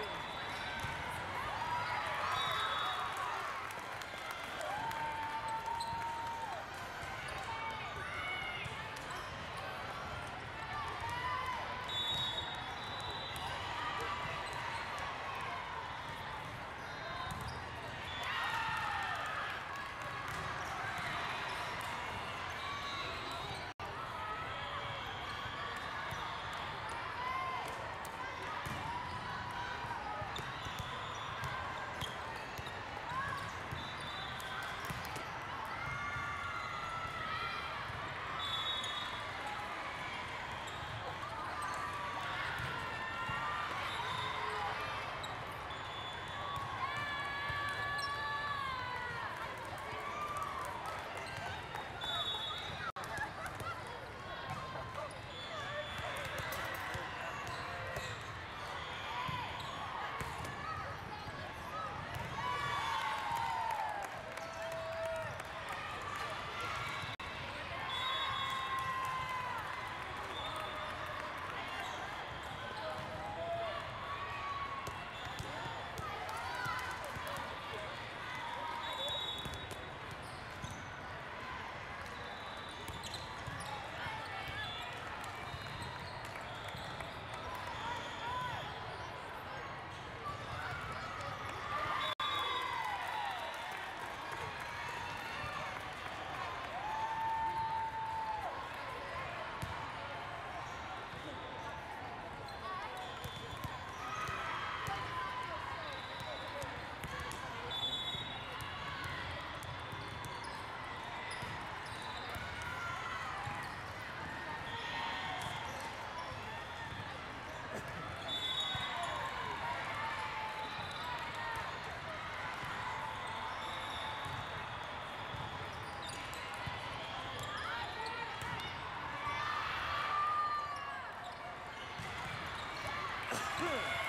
Yeah. Good.